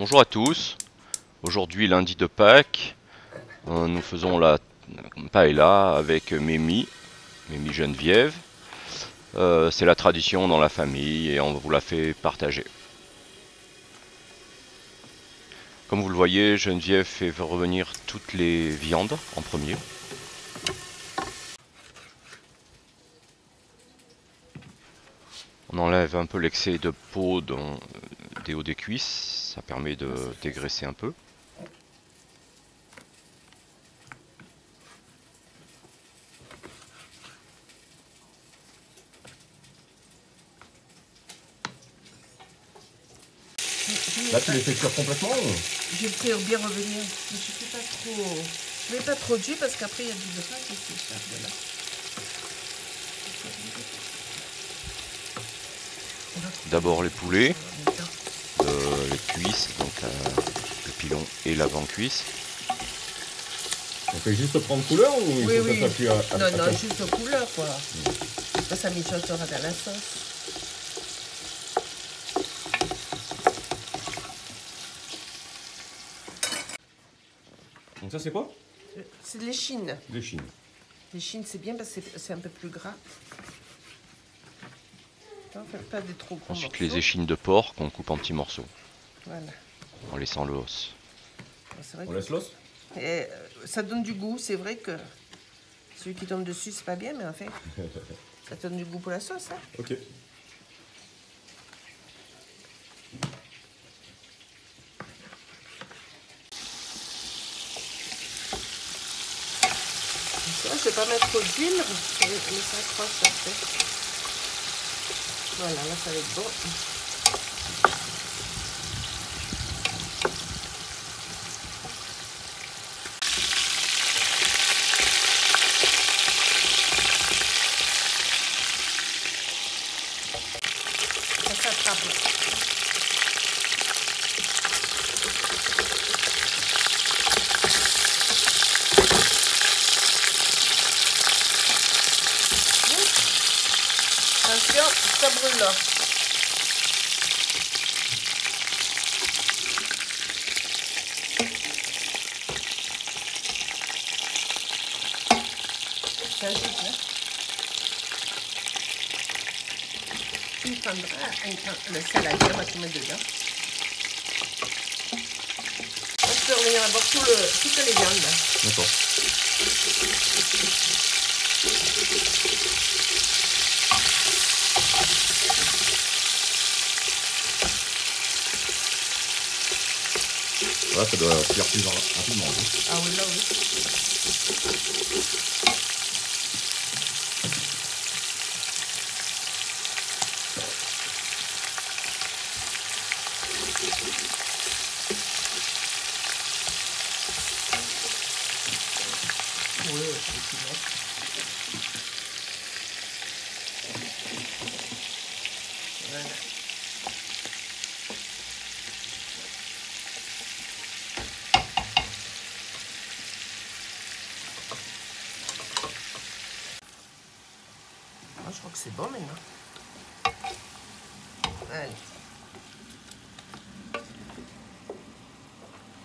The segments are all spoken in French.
Bonjour à tous. Aujourd'hui, lundi de Pâques, euh, nous faisons la paella avec Mémi, Mémi Geneviève. Euh, c'est la tradition dans la famille et on vous la fait partager. Comme vous le voyez, Geneviève fait revenir toutes les viandes en premier. On enlève un peu l'excès de peau dans, des hauts des cuisses, ça permet de dégraisser un peu. Là, tu les fais cuire complètement ou... Je vais faire bien revenir. Mais je fais pas trop. Je mets pas trop de jus parce qu'après il y a du gras qui s'échappe de là. D'abord les poulets, cuisses, donc euh, le pilon et l'avant-cuisse. On fait juste prendre couleur ou il Oui, faut oui. cuit à, à- Non, à non, temps juste aux couleurs quoi. Ça, ça mijontera dans la sauce. Donc ça c'est quoi? C'est de l'échine. Les chines. L'échine c'est bien parce que c'est- un peu plus gras. Non, faites pas des trop gros Ensuite morceaux. les échines de porc qu'on coupe en petits morceaux, Voilà. en laissant le os. C'est vrai On laisse l'os Et, euh, ça donne du goût, c'est vrai que celui qui tombe dessus, c'est pas bien, mais en fait, ça donne du goût pour la sauce. Hein. Ok. Ça, je vais pas mettre trop d'huile, mais mais ça accroche après. Voilà, là, ça va être bon. Ça s'attrape. là. Attention, ça brûle là. Ça agite, hein. Tu prendras un- le sel à dire, on va tout mettre dedans. On peut revenir avoir tout le, toutes les viandes là. D'accord. Là, ça doit cuire plus rapidement. hein. Ah oui, là oui. Oui, effectivement. Voilà. Ah, je crois que c'est bon maintenant. Allez.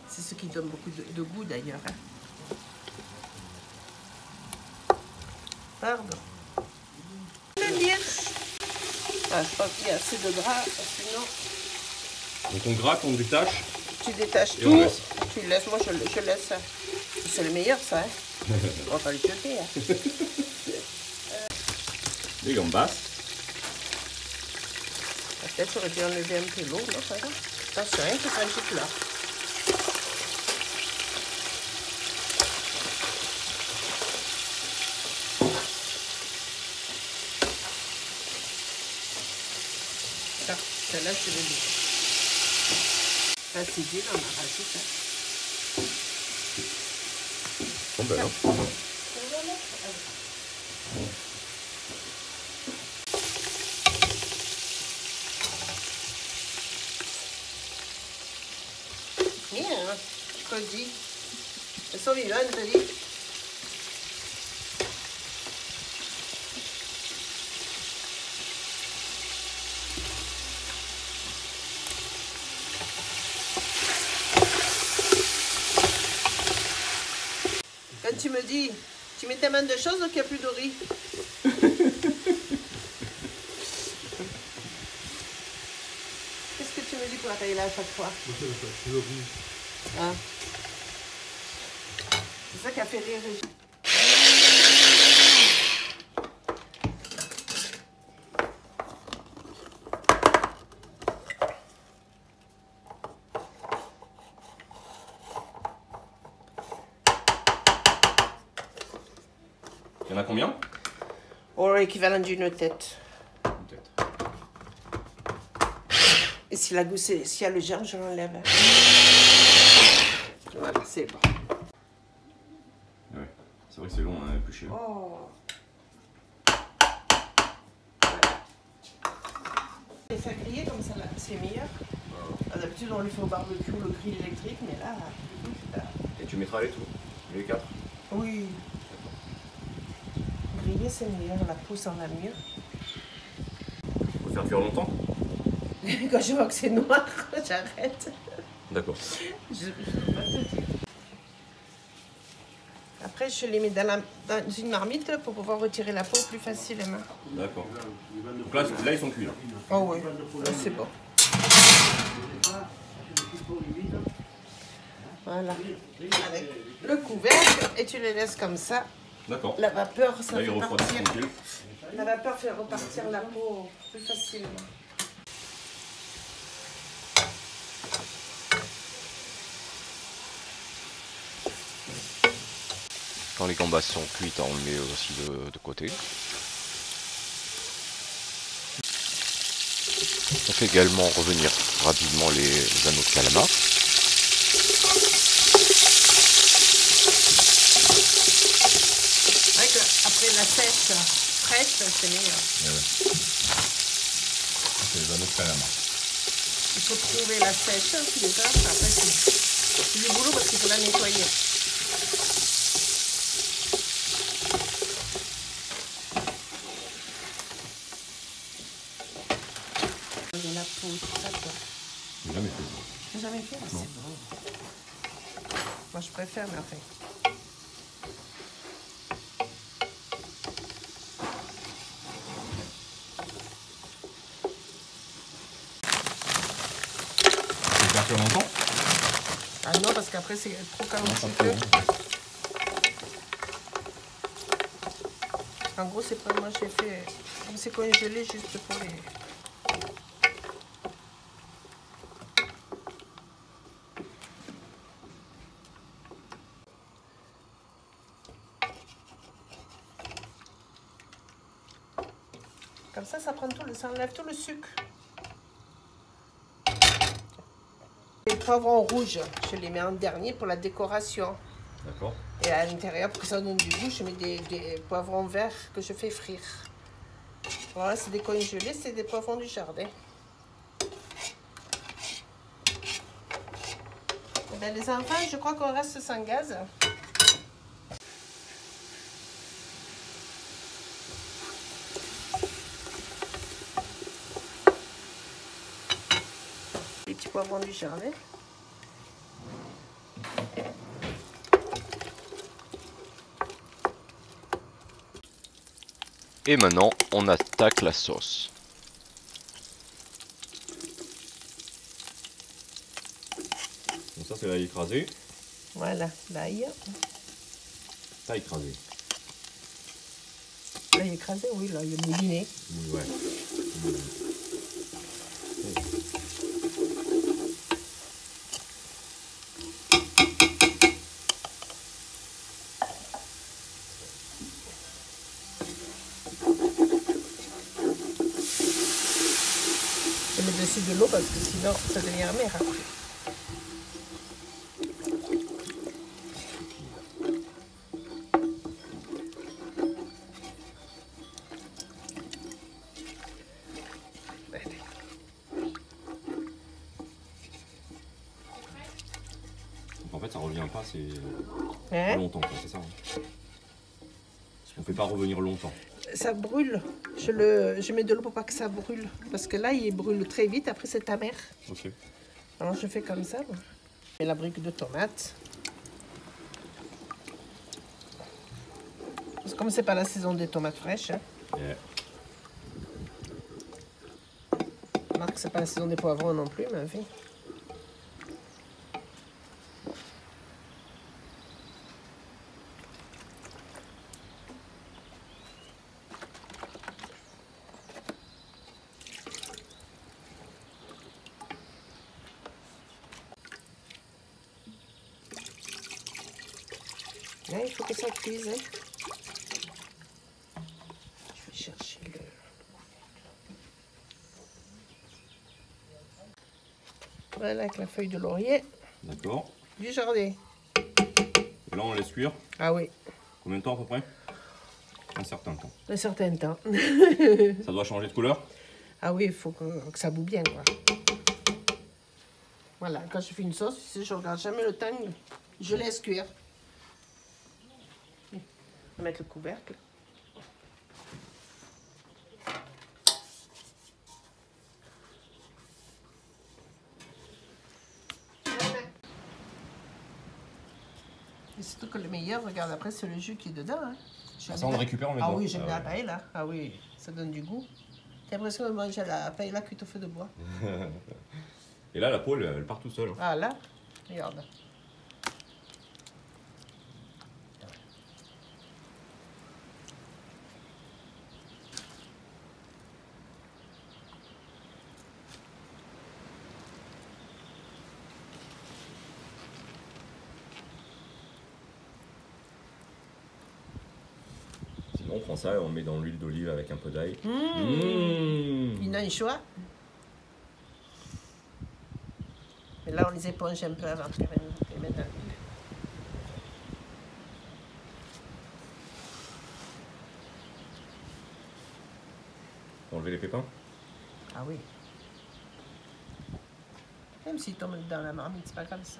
C'est ce qui donne beaucoup de, de goût d'ailleurs. hein. Pardon. Le bien. Ah, je crois qu'il y a assez de gras, sinon Donc on gratte, on détache. tu détaches tout. laisse. Tu laisses, moi je, le- je laisse. C'est le meilleur ça. Hein. On va pas le jeter. Hein. Les gambas. Peut-être j'aurais dû enlever un peu l'eau, non, ça va Attention, hein, ça agite là. Ça, celle-là, je vais dire. Ça, c'est dit, on en rajoute. Hein. Bon ben là. Bien, hein. cosy. Elles sont vivantes, t'as dit tu me dis, tu mets tellement de choses donc il n'y a plus de riz. Qu'est-ce que tu me dis pour la paella à chaque fois? Hein C'est ça qui a fait rire Régis. Il y en a combien Ou l'équivalent d'une tête. Peut-être. Et si la gousse, s'il y a le germe, je l'enlève. Voilà, c'est bon. Ouais. C'est vrai que c'est long, hein, éplucher. Oh. Les faire griller comme ça, c'est meilleur. Ah, D'habitude, on le fait au barbecue, le grill électrique, mais là, Et tu mettras les tout Les quatre? Oui. C'est meilleur, la peau s'en va mieux. Faut faire cuire longtemps? Quand je vois que c'est noir, j'arrête. D'accord. Je, je. Après, je les mets dans, la- dans une marmite pour pouvoir retirer la peau plus facilement. D'accord. Donc là, là, ils sont cuits. Là. Oh oui, c'est bon. Voilà. Avec le couvercle et tu les laisses comme ça. D'accord. La vapeur, ça Là, ils fait refroidissent partir. tranquille. La vapeur fait repartir la peau plus facilement. Quand les gambas sont cuites, on le met aussi de, de côté. On fait également revenir rapidement les anneaux de calamar. Avec la- après la sèche fraîche, c'est meilleur. C'est les anneaux de calamar. Il faut trouver la sèche déjà. Après, c'est c'est du boulot parce qu'il faut la nettoyer. Et la tout ça, quoi. Jamais fait ça. J'ai jamais fait, mais c'est bon. Moi, je préfère, mais enfin. Tu faire cuire longtemps Ah non, parce qu'après, c'est trop trop, En gros, c'est pas moi, j'ai fait. C'est congelé juste pour les. Comme ça, ça prend tout le, ça enlève tout le sucre. Les poivrons rouges, je les mets en dernier pour la décoration. D'accord. Et à l'intérieur, pour que ça donne du goût, je mets des, des poivrons verts que je fais frire. Voilà, c'est des congelés, c'est des poivrons du jardin. Eh ben, les enfants, je crois qu'on reste sans gaz. Les petits poivrons du jardin. Et maintenant, on attaque la sauce. Donc ça, c'est l'ail écrasé. Voilà, l'ail. Pas écrasé. L'ail écrasé, oui, l'ail mouliné. Ouais. Je mets dessus de sinon ça devient amer après. En fait, ça revient pas, c'est Hein? longtemps, c'est ça. hein. On fait pas revenir longtemps. Ça brûle. Je, le, je mets de l'eau pour pas que ça brûle. Parce que là, il brûle très vite. Après, c'est amer. Ok. Alors, je fais comme ça. moi. Et la brique de tomate. Parce que Comme c'est pas la saison des tomates fraîches, hein. Yeah. Marc, c'est pas la saison des poivrons non plus, mais enfin. Là, il faut que ça cuise. hein. Je vais chercher le. Voilà, avec la feuille de laurier D'accord. du jardin. Et là, on laisse cuire. Ah oui, Combien de temps à peu près? Un certain temps. un certain temps. Ça doit changer de couleur? Ah oui, il faut que, que ça boue bien, quoi. Voilà, quand je fais une sauce, je regarde jamais le temps, je laisse cuire. On va mettre le couvercle. Meilleur, regarde, après, c'est le jus qui est dedans. Hein. Ça, on le récupère, on le Ah oui, j'aime Ah bien ouais. la paella. Ah oui, ça donne du goût. T'as l'impression de manger la paella cuite au feu de bois. Et là, la peau, elle, part tout seule. hein. Ah là, regarde. On prend ça et on met dans l'huile d'olive avec un peu d'ail. Mmh. Mmh. Une anchois. Mais là, on les éponge un peu avant de les mettre dans l'huile. Enlever les pépins? Ah oui. Même s'ils tombent dans la marmite, c'est pas grave ça.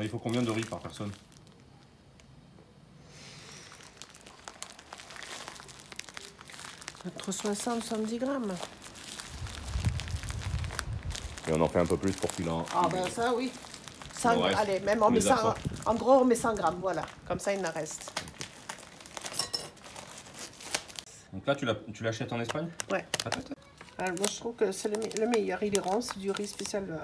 Il faut combien de riz par personne? 60 70 grammes. Et on en fait un peu plus pour qu'il en. Ah ben ça oui. 100 Il en reste. allez, même on On met les 100, absorbe. en gros on met 100 grammes, voilà. Comme ça il en reste. Donc là, tu l'as- tu l'achètes en Espagne? Ouais. Attends, attends. Alors, moi je trouve que c'est le, me- le meilleur. Il est rond, c'est du riz spécial euh,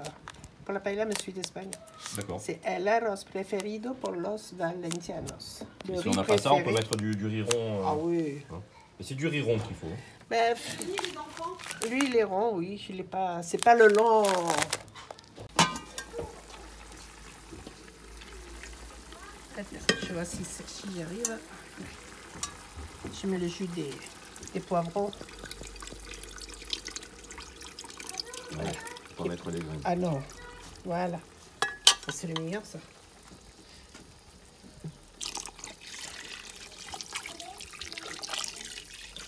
pour la paella, mais celui d'Espagne. D'accord. C'est el arroz preferido por los valencianos. Le Si on n'a pas ça, on peut mettre du, du riz rond. euh, Ah oui. Mais c'est du riz rond qu'il faut. Ben, lui il est rond, oui. Il est pas, c'est pas le long. Attends, je vois si, si j'y arrive. Je mets le jus des, des poivrons. Ouais. Pas mettre les graines. Ah non, voilà. C'est le meilleur, ça.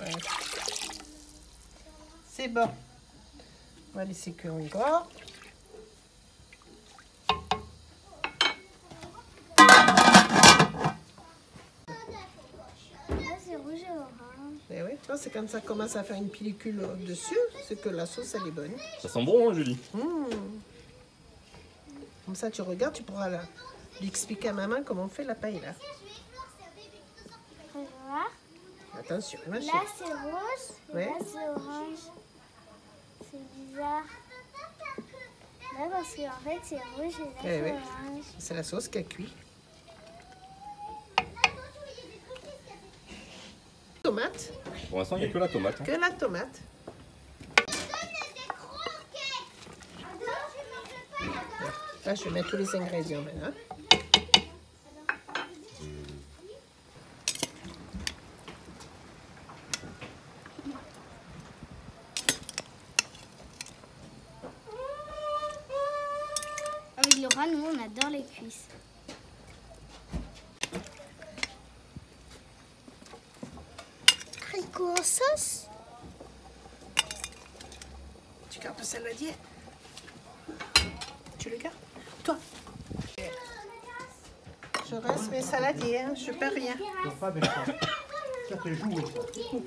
Ouais. C'est bon. On va laisser cuire encore. Ah, c'est rouge et orange. Et oui, c'est quand ça commence à faire une pellicule au-dessus, c'est que la sauce, elle est bonne. Ça sent bon, hein, Julie? Mmh. Comme ça, tu regardes, tu pourras la- lui expliquer à maman comment on fait la paella. Attention, ma Là, c'est Ouais. Là, c'est orange. C'est bizarre. Là, parce qu'en fait, c'est rouge et là, Eh c'est orange. C'est la sauce qui a cuit. Tomate, Pour l'instant, il n'y a que la tomate. hein. que la tomate. Là, je vais mettre tous les ingrédients maintenant. Avec Laura, nous, on adore les cuisses. Haricot en sauce Tu gardes le saladier. Tu le gardes Toi. Je reste mes saladiers, hein, je Non, pas avec ça. Ça fait jouer, ça.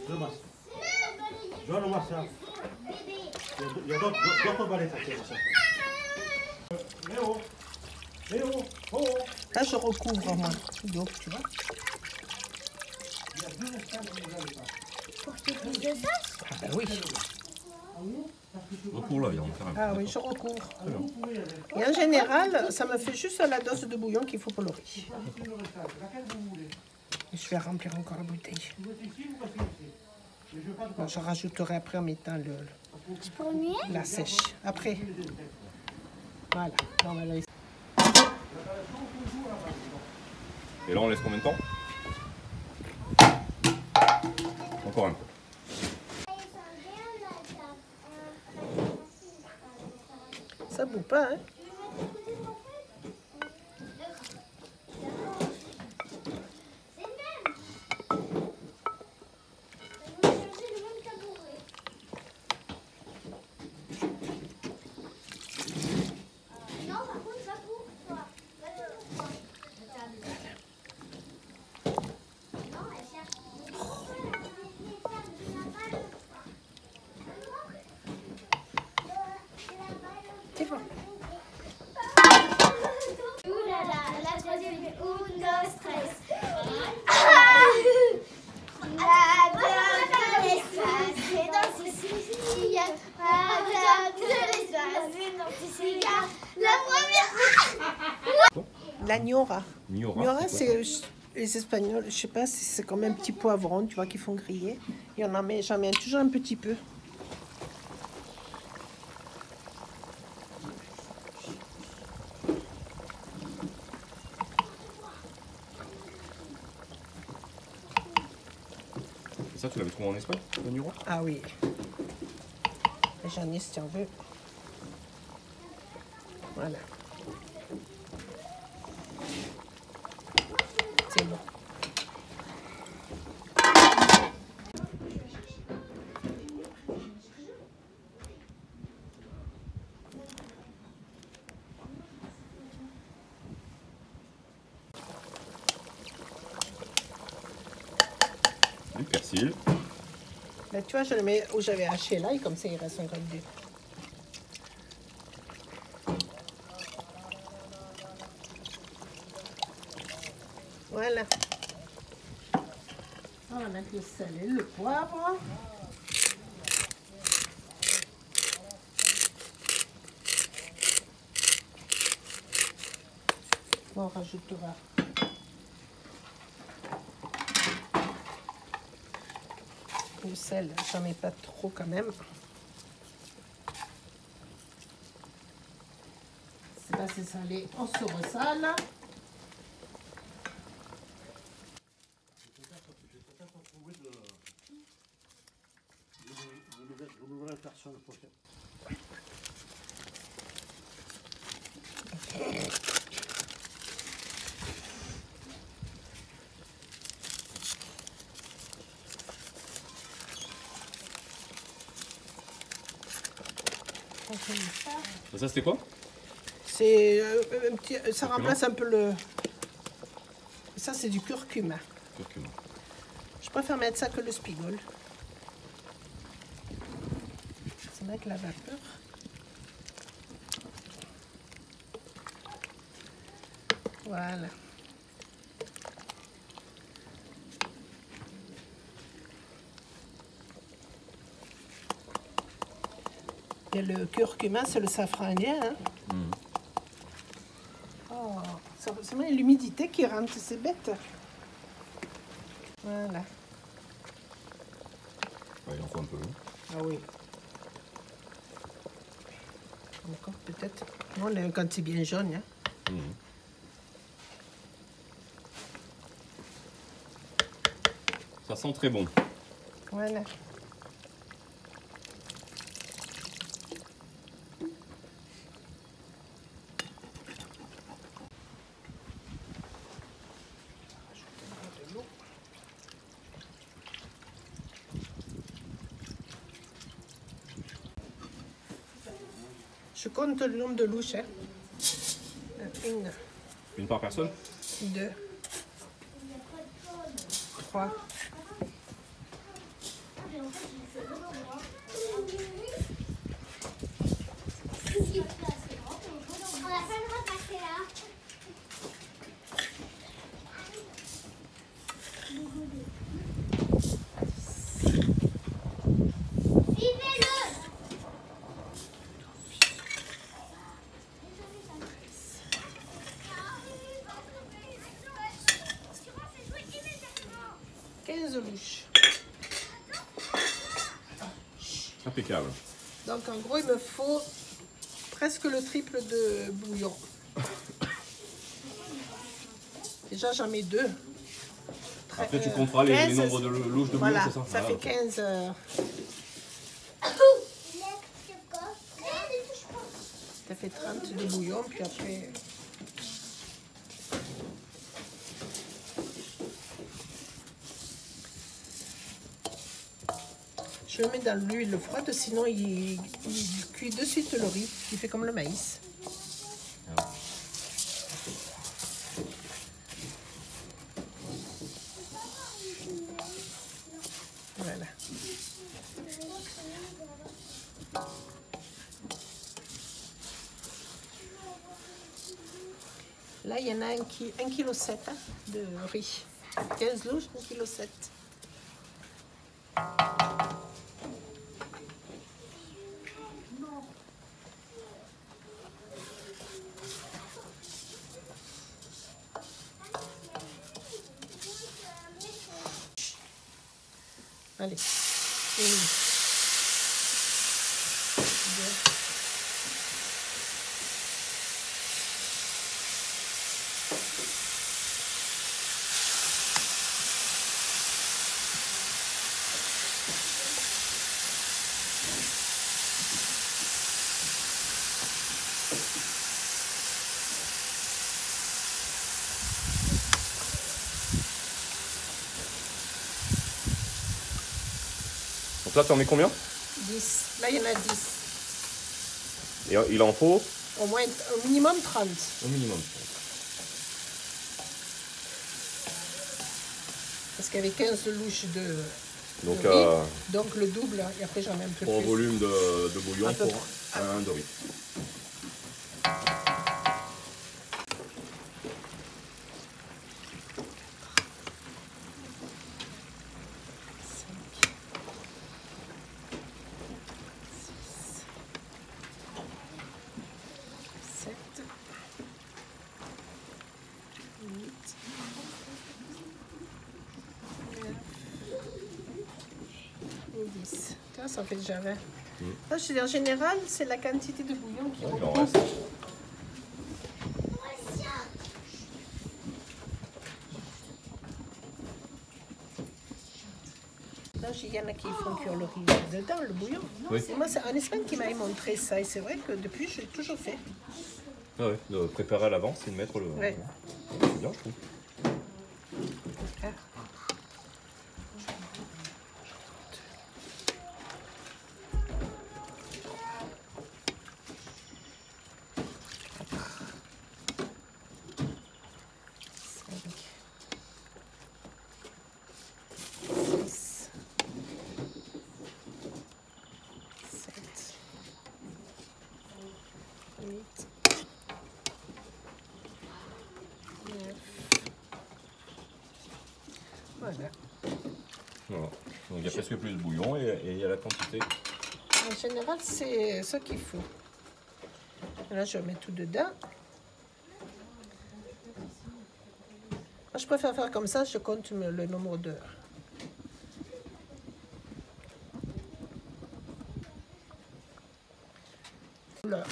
Je masse. Je le masse, ça. Il y a- il y a d'autres balais, ça. Euh, Léo Léo Oh oh. Là, je recouvre, moi. Donc, tu vois. Il y a deux instants que vous n'avez pas. Ah ben oui. Recours là, il y a en faire un. Ah oui, je recouvre. Et en général, ça me fait juste la dose de bouillon qu'il faut pour le riz. Je vais remplir encore la bouteille. Bon, je rajouterai après en mettant le, remuer la sèche. Après. Voilà. Laisser. Et là, on laisse combien de temps? Encore un peu. Ça boue pas, hein Non, par contre, ça pour toi. Non, elle cherche. C'est bon. Ouh là là, la troisième, de l'espace, dans de l'espace, dans Sicilia. La première. Niora. L'agnora, quoi, c'est les Espagnols, je sais pas, si c'est comme un petit poivron, tu vois, qu'ils font griller. Et on en met, j'en mets toujours un petit peu. Tu l'avais trouvé en Espagne, le Niora Ah oui. J'en ai si tu en veux. Voilà. C'est bon. Là, tu vois, je le mets où j'avais haché et comme ça, il reste encore deux. Voilà. On va mettre le sel et le poivre. On rajoutera le sel, j'en mets pas trop quand même. C'est pas assez salé, on se ressale. Je voudrais faire ça c'était quoi? C'est euh, un petit, ça remplace un peu le. Ça c'est du curcuma. Curcuma. Je préfère mettre ça que le spigol. C'est avec la vapeur. Voilà. Le curcuma, c'est le safran indien. Hein? Mhm. Oh, ça- c'est l'humidité qui rentre, c'est bête. Voilà. Ouais, il en faut un peu. hein. Ah oui. Encore peut-être. Non, quand c'est bien jaune. Hein. Mhm. Ça sent très bon. Voilà. compte le nombre de louches. Hein. Une par personne? Deux. Trois. Impeccable. Donc en gros, il me faut presque le triple de bouillon. Déjà, j'en mets deux. Très- Après, tu euh, compteras les, les 15, nombres de louches de bouillon, Voilà, c'est ça ça Ah, fait ok. 15. euh, ça fait 30 de bouillon, puis après. Je le mets dans l'huile froide, sinon il, cuit de suite le riz. Il fait comme le maïs. Voilà. Là, il y en a un qui 1,7 kg de riz. 15 louches, 1,7 kg. Allez. Une. Deux. Donc là, tu en mets combien 10. Là, il y en a 10. Et il en faut Au moins, au minimum 30. au minimum. Parce qu'il y avait 15 louches de, Donc, de riz. euh, Donc le double, et après j'en mets un peu pour plus. volume de, de bouillon pour un de riz. Tu vois, ça fait déjà 20. Moi, je dis, en général, c'est la quantité de bouillon qui regroupe. reste. Il y en a qui font cuire le riz dedans, le bouillon. Oui. Moi, c'est en Espagne qui m'avait montré ça. Et c'est vrai que depuis, je l'ai toujours fait. Ah ouais, de préparer à l'avance et de mettre le. Ouais. C'est bien, je trouve. Ah. Cinq. Six. Sept. Huit. Neuf. Voilà. Voilà. Donc il y a presque plus de bouillon et, et il y a la quantité. En général, c'est ce qu'il faut. Là, je mets tout dedans. Je préfère faire comme ça, je compte le nombre d'heures. Là,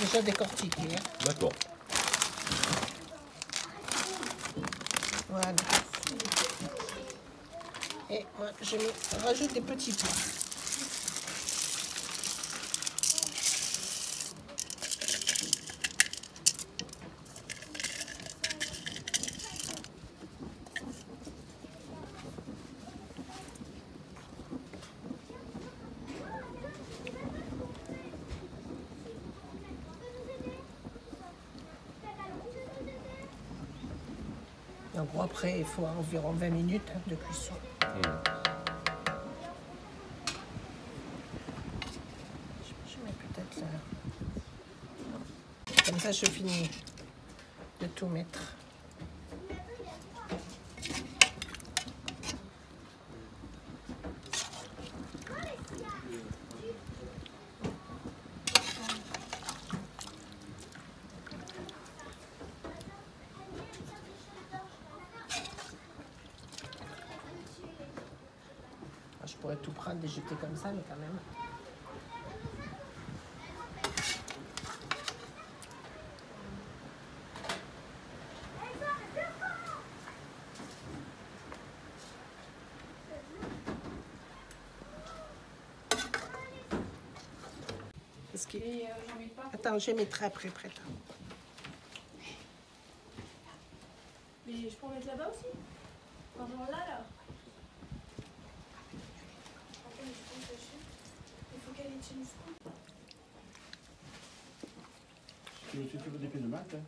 déjà décortiqué. hein. D'accord. Voilà. Et moi, je rajoute des petits pois. Faut environ 20 minutes de cuisson. Je, je mets peut-être. Comme ça, je finis de tout mettre. Je pourrais tout prendre et jeter comme ça, mais quand même. Est... Attends, je mettrai après, attends. Mais je peux en mettre là-bas aussi Enfin, genre là, là. Attends, mais je peux me cacher. Il faut qu'elle Tu veux, si tu veux des pieds de mat, hein?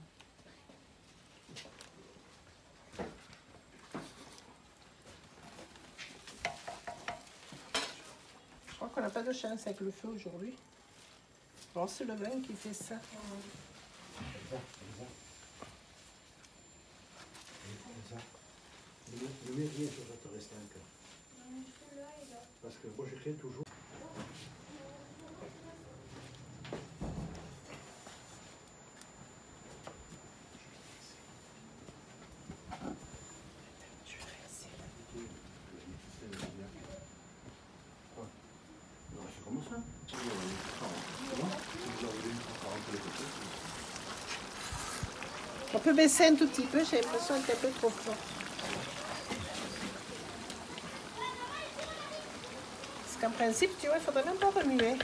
Je crois qu'on n'a pas de chance avec le feu aujourd'hui. Bon, c'est le vin qui fait ça. Ne ne mets rien sur cette restante. Parce que moi, j'écris toujours. Non, c'est comme ça. On peut baisser un tout petit peu, j'ai l'impression qu'il est un peu trop fort. Parce qu'en principe, tu vois, il faudrait même pas remuer.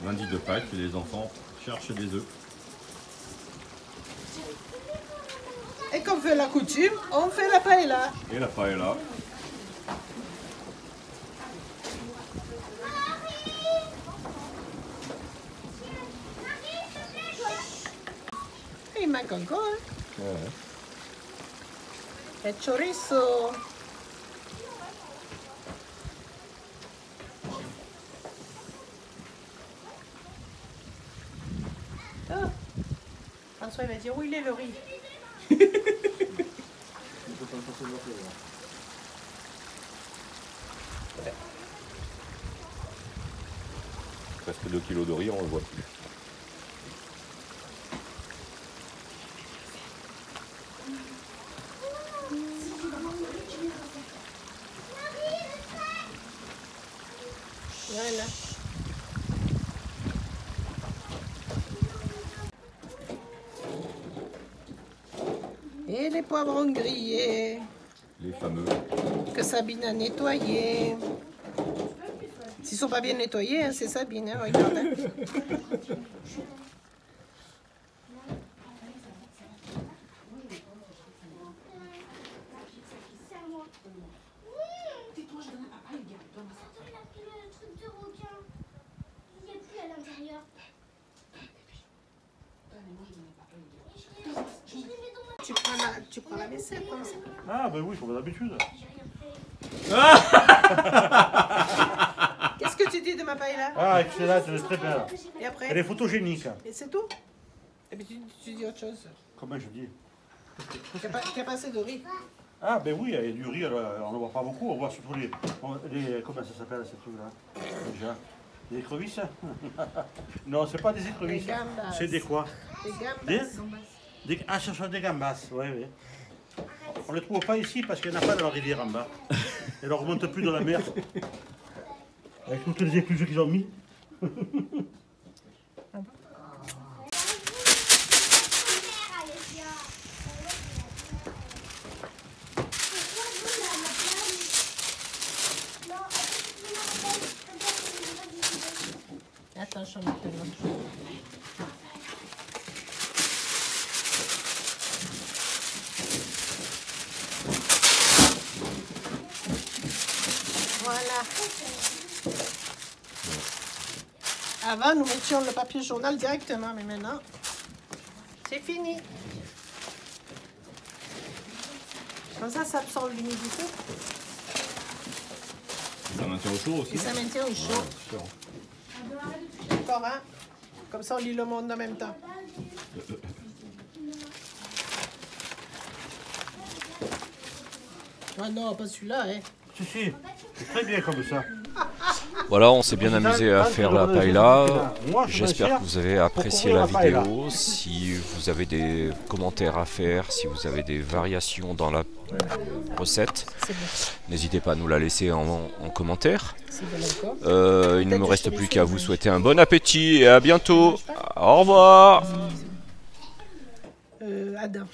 Peux Lundi de Pâques, les enfants cherchent des œufs. Et qu'on fait la coutume, on fait la paella. Et la paella. Il manque encore, hein. Et chorizo. Ah. François il va dire où il est le riz? Presque 2 kilos de riz, on le voit plus. Voilà. Et les poivrons grillés Les fameux. que Sabine a nettoyés. Pas bien nettoyés, hein, c'est Sabine, hein, regarde. Tu prends la, tu prends la vaisselle. Ah, ben oui, comme d'habitude. Qu'est-ce que tu dis de ma paella Ah, excellent, elle est très belle. Et Elle après est photogénique. Et c'est tout Et puis tu, tu dis autre chose. Comment je dis? Tu as, pas assez de riz. Ah, ben oui, il y a du riz, alors, on ne voit pas beaucoup. On voit surtout les. comment ça s'appelle ces trucs-là? Déjà Des écrevisses? Non, c'est pas des écrevisses. Des gambas. C'est des quoi? Des gambas. Des, des Ah, ce sont des gambas, oui, oui. On ne les trouve pas ici parce qu'il n'y en a pas dans la rivière en bas. On ne remonte plus dans la mer. Avec toutes les écluses qu'ils ont mis. Attends, j'en mets un autre. Avant, nous mettions le papier journal directement, mais maintenant, c'est fini. Comme ça, ça absorbe l'humidité Ça maintient au chaud aussi et ça maintient au chaud. Super. D'accord, hein? Comme ça, on lit le monde en même temps. Ah non, pas celui-là, hein. Si, si, c'est très bien comme ça. Voilà, on s'est bien amusé à faire la paella. J'espère que vous avez apprécié la vidéo. Si vous avez des commentaires à faire, si vous avez des variations dans la recette, n'hésitez pas à nous la laisser en, en commentaire. Euh, il ne me reste plus qu'à vous souhaiter un bon appétit et à bientôt. Au revoir Euh, Adam.